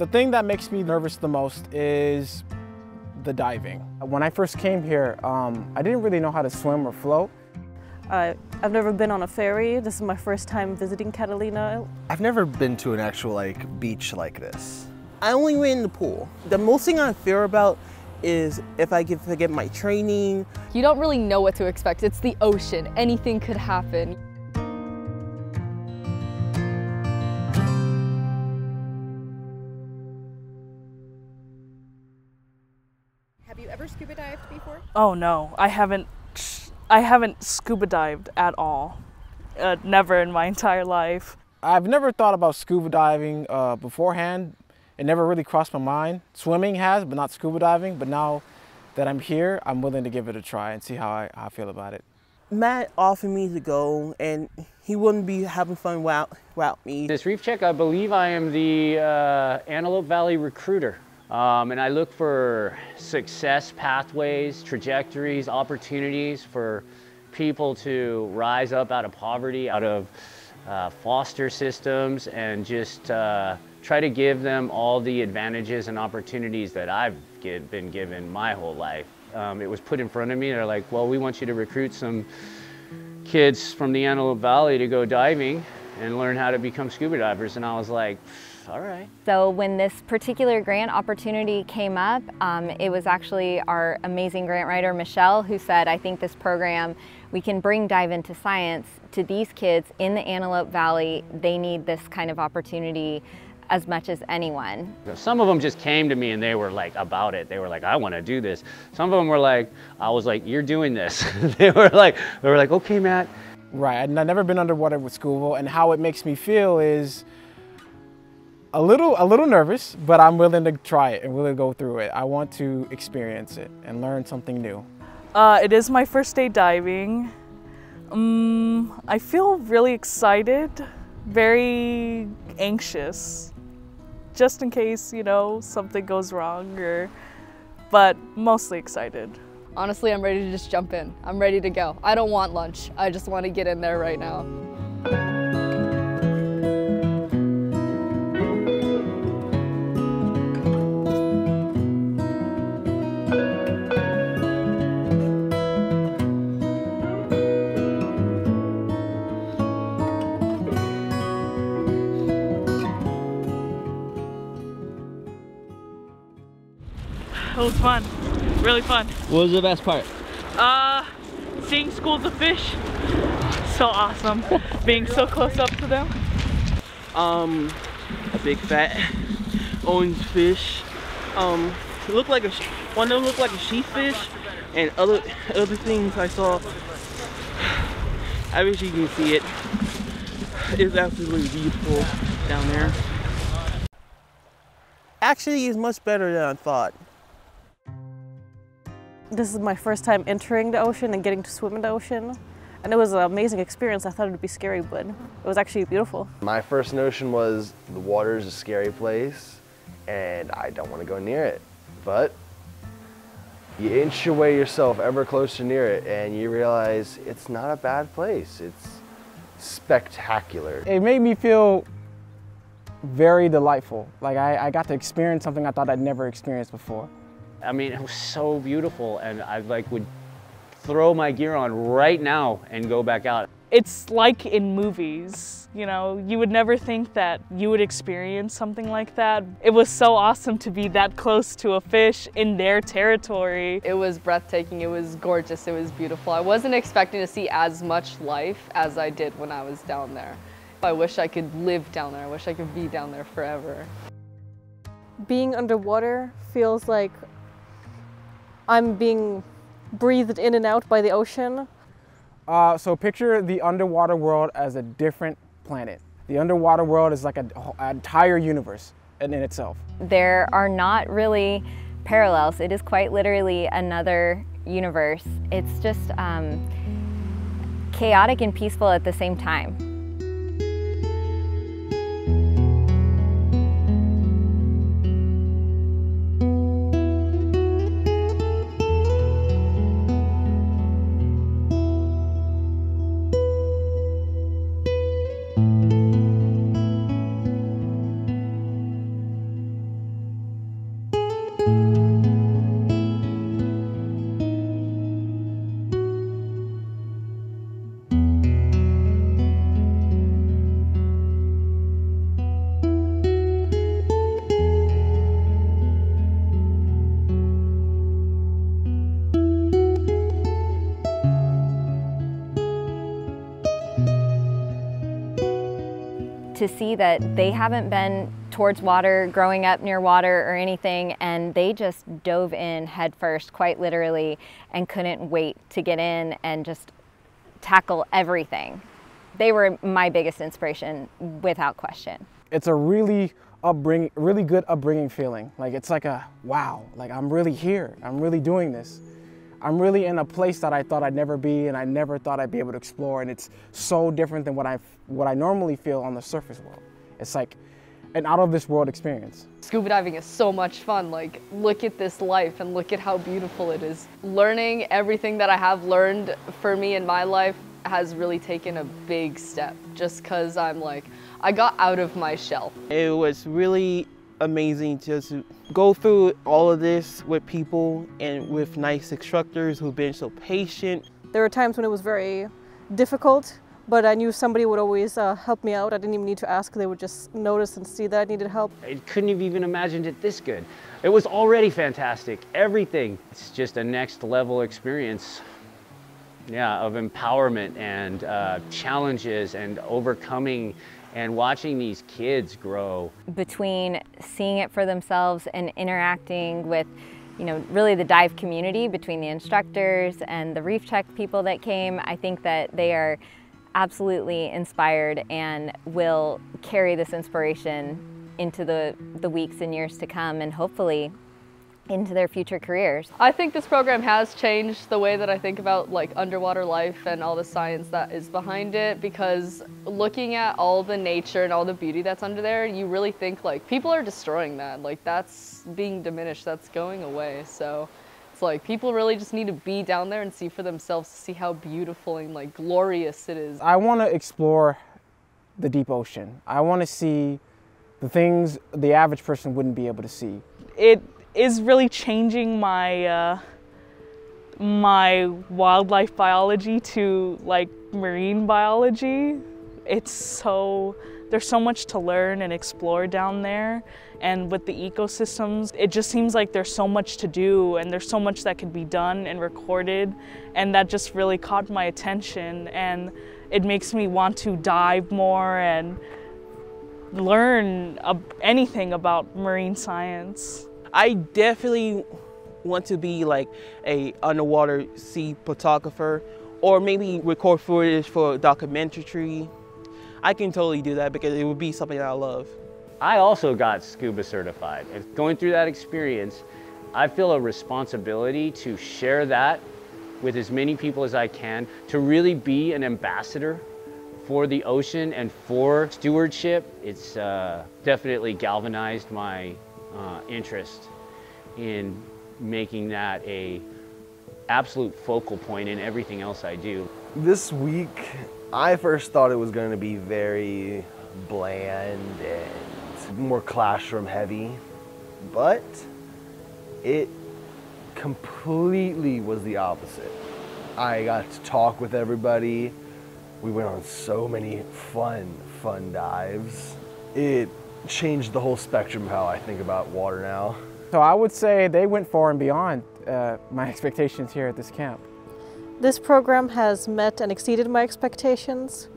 The thing that makes me nervous the most is the diving. When I first came here, um, I didn't really know how to swim or float. Uh, I've never been on a ferry. This is my first time visiting Catalina. I've never been to an actual like beach like this. I only went in the pool. The most thing I fear about is if I get forget my training. You don't really know what to expect. It's the ocean. Anything could happen. Oh no, I haven't. I haven't scuba dived at all. Uh, never in my entire life. I've never thought about scuba diving uh, beforehand. It never really crossed my mind. Swimming has, but not scuba diving. But now that I'm here, I'm willing to give it a try and see how I, how I feel about it. Matt offered me to go, and he wouldn't be having fun without, without me. This reef check, I believe I am the uh, Antelope Valley recruiter. Um, and I look for success pathways, trajectories, opportunities for people to rise up out of poverty, out of uh, foster systems, and just uh, try to give them all the advantages and opportunities that I've get, been given my whole life. Um, it was put in front of me. and They're like, well, we want you to recruit some kids from the Antelope Valley to go diving and learn how to become scuba divers. And I was like, all right. So when this particular grant opportunity came up, um, it was actually our amazing grant writer, Michelle, who said, I think this program, we can bring Dive into Science to these kids in the Antelope Valley. They need this kind of opportunity as much as anyone. Some of them just came to me and they were like about it. They were like, I want to do this. Some of them were like, I was like, you're doing this. they were like, they were like, okay, Matt. Right, I've never been underwater with scuba and how it makes me feel is a little, a little nervous, but I'm willing to try it and willing to go through it. I want to experience it and learn something new. Uh, it is my first day diving. Um, I feel really excited, very anxious, just in case, you know, something goes wrong or, but mostly excited. Honestly, I'm ready to just jump in. I'm ready to go. I don't want lunch. I just want to get in there right now. Was fun, really fun. What was the best part? Uh, seeing schools of fish, so awesome. Being so close up to them. Um, a big fat orange fish. Um, looked like a one of them looked like a sheath fish, and other other things I saw. I wish you can see it. It's absolutely beautiful down there. Actually, it's much better than I thought. This is my first time entering the ocean and getting to swim in the ocean. And it was an amazing experience. I thought it would be scary, but it was actually beautiful. My first notion was the water is a scary place and I don't want to go near it. But you inch your way yourself ever closer near it and you realize it's not a bad place. It's spectacular. It made me feel very delightful. Like I, I got to experience something I thought I'd never experienced before. I mean, it was so beautiful and I like would throw my gear on right now and go back out. It's like in movies, you know, you would never think that you would experience something like that. It was so awesome to be that close to a fish in their territory. It was breathtaking, it was gorgeous, it was beautiful. I wasn't expecting to see as much life as I did when I was down there. I wish I could live down there, I wish I could be down there forever. Being underwater feels like I'm being breathed in and out by the ocean. Uh, so picture the underwater world as a different planet. The underwater world is like an entire universe in, in itself. There are not really parallels. It is quite literally another universe. It's just um, chaotic and peaceful at the same time. to see that they haven't been towards water, growing up near water or anything, and they just dove in headfirst, quite literally, and couldn't wait to get in and just tackle everything. They were my biggest inspiration without question. It's a really upbringing, really good upbringing feeling. Like it's like a wow, like I'm really here. I'm really doing this. I'm really in a place that I thought I'd never be and I never thought I'd be able to explore and it's so different than what I what I normally feel on the surface world. It's like an out of this world experience. Scuba diving is so much fun. Like, look at this life and look at how beautiful it is. Learning everything that I have learned for me in my life has really taken a big step just because I'm like, I got out of my shell. It was really amazing just to go through all of this with people and with nice instructors who've been so patient. There were times when it was very difficult, but I knew somebody would always uh, help me out. I didn't even need to ask. They would just notice and see that I needed help. I couldn't have even imagined it this good. It was already fantastic, everything. It's just a next level experience yeah, of empowerment and uh, challenges and overcoming and watching these kids grow. Between seeing it for themselves and interacting with you know, really the dive community between the instructors and the reef check people that came, I think that they are absolutely inspired and will carry this inspiration into the, the weeks and years to come and hopefully into their future careers. I think this program has changed the way that I think about like underwater life and all the science that is behind it because looking at all the nature and all the beauty that's under there, you really think like people are destroying that. Like that's being diminished, that's going away. So it's like people really just need to be down there and see for themselves to see how beautiful and like glorious it is. I want to explore the deep ocean. I want to see the things the average person wouldn't be able to see. It is really changing my uh, my wildlife biology to like marine biology. It's so there's so much to learn and explore down there and with the ecosystems it just seems like there's so much to do and there's so much that could be done and recorded and that just really caught my attention and it makes me want to dive more and learn anything about marine science. I definitely want to be like a underwater sea photographer or maybe record footage for a documentary. I can totally do that because it would be something that I love. I also got scuba certified. And going through that experience, I feel a responsibility to share that with as many people as I can, to really be an ambassador for the ocean and for stewardship. It's uh, definitely galvanized my uh, interest in making that a absolute focal point in everything else I do. This week, I first thought it was going to be very bland and more classroom heavy, but it completely was the opposite. I got to talk with everybody. We went on so many fun, fun dives. It changed the whole spectrum of how I think about water now. So I would say they went far and beyond uh, my expectations here at this camp. This program has met and exceeded my expectations.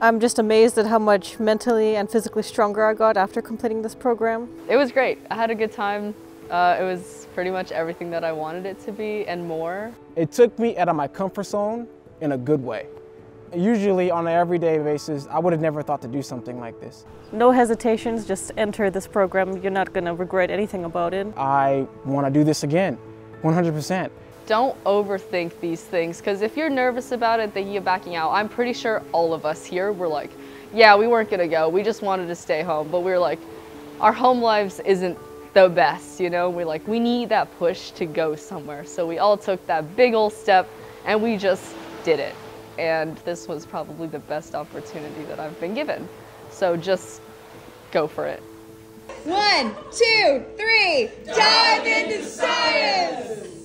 I'm just amazed at how much mentally and physically stronger I got after completing this program. It was great. I had a good time. Uh, it was pretty much everything that I wanted it to be and more. It took me out of my comfort zone in a good way. Usually on an everyday basis, I would have never thought to do something like this. No hesitations, just enter this program. You're not gonna regret anything about it. I wanna do this again, 100%. Don't overthink these things, because if you're nervous about it, thinking of backing out, I'm pretty sure all of us here were like, yeah, we weren't gonna go, we just wanted to stay home, but we were like, our home lives isn't the best, you know? We're like, we need that push to go somewhere. So we all took that big old step and we just did it and this was probably the best opportunity that I've been given. So just go for it. One, two, three, dive into science!